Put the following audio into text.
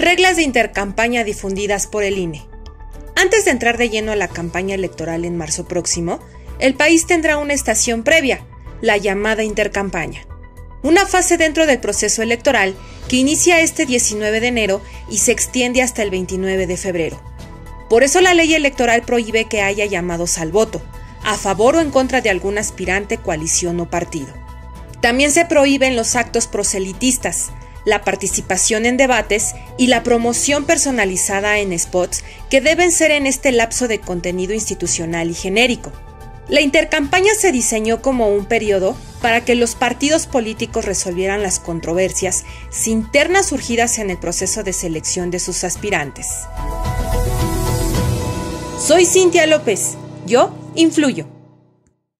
Reglas de intercampaña difundidas por el INE. Antes de entrar de lleno a la campaña electoral en marzo próximo, el país tendrá una estación previa, la llamada intercampaña. Una fase dentro del proceso electoral que inicia este 19 de enero y se extiende hasta el 29 de febrero. Por eso la ley electoral prohíbe que haya llamados al voto, a favor o en contra de algún aspirante, coalición o partido. También se prohíben los actos proselitistas, la participación en debates y la promoción personalizada en spots que deben ser en este lapso de contenido institucional y genérico. La intercampaña se diseñó como un periodo para que los partidos políticos resolvieran las controversias internas surgidas en el proceso de selección de sus aspirantes. Soy Cintia López. Yo influyo.